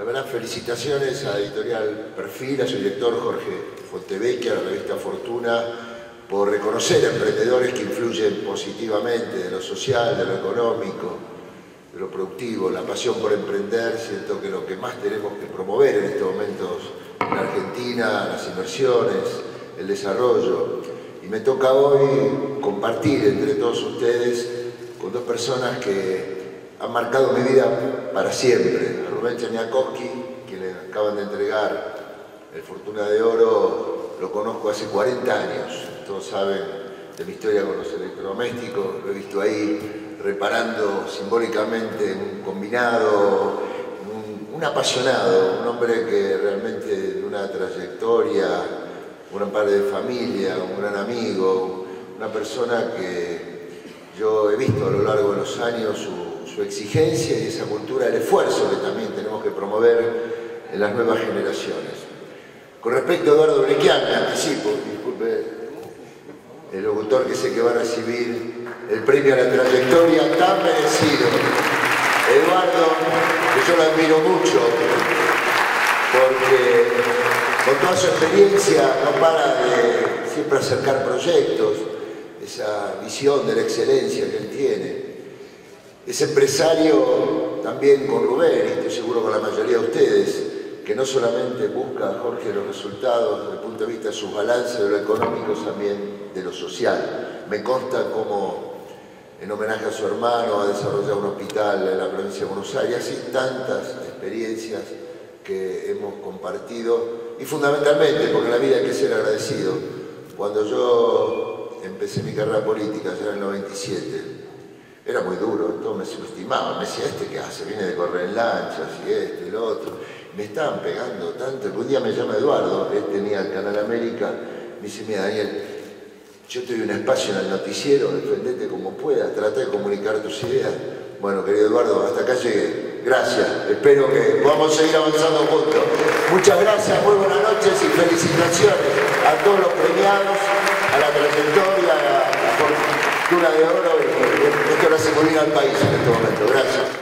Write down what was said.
La verdad, felicitaciones a Editorial Perfil, a su director Jorge Fontevecchia, a la revista Fortuna, por reconocer a emprendedores que influyen positivamente de lo social, de lo económico, de lo productivo, la pasión por emprender, siento que lo que más tenemos que promover en estos momentos en Argentina, las inversiones, el desarrollo. Y me toca hoy compartir entre todos ustedes con dos personas que han marcado mi vida para siempre. Rubén Chaniakowski, quien le acaban de entregar el Fortuna de Oro, lo conozco hace 40 años. Todos saben de mi historia con los electrodomésticos, lo he visto ahí reparando simbólicamente un combinado, un, apasionado, un hombre que realmente de una trayectoria, un gran padre de familia, un gran amigo, una persona que yo he visto a lo largo de los años su su exigencia y esa cultura del esfuerzo que también tenemos que promover en las nuevas generaciones. Con respecto a Eduardo Brequian, me anticipo, disculpe, el locutor que sé que va a recibir el premio a la trayectoria tan merecido. Eduardo, que yo lo admiro mucho, porque con toda su experiencia no para de siempre acercar proyectos, esa visión de la excelencia que él tiene. Es empresario también con Rubén, y estoy seguro con la mayoría de ustedes, que no solamente busca, Jorge, los resultados desde el punto de vista de sus balances de lo económico, también de lo social. Me consta como en homenaje a su hermano ha desarrollado un hospital en la provincia de Buenos Aires, así tantas experiencias que hemos compartido y fundamentalmente porque en la vida hay que ser agradecido. Cuando yo empecé mi carrera política, ya en el 97, era muy duro, todos me subestimaban, me decía, ¿este qué hace? Viene de correr en lanchas y este, el otro. Me estaban pegando tanto, un día me llama Eduardo, él tenía el Canal América, me dice, mira Daniel, yo te doy un espacio en el noticiero, defendete como puedas, trata de comunicar tus ideas. Bueno, querido Eduardo, hasta acá llegué. Gracias, espero que podamos seguir avanzando juntos. Muchas gracias, muy buenas noches y felicitaciones a todos los premiados, a la trayectoria, a la fortuna de oro. Muy alta y se me Gracias.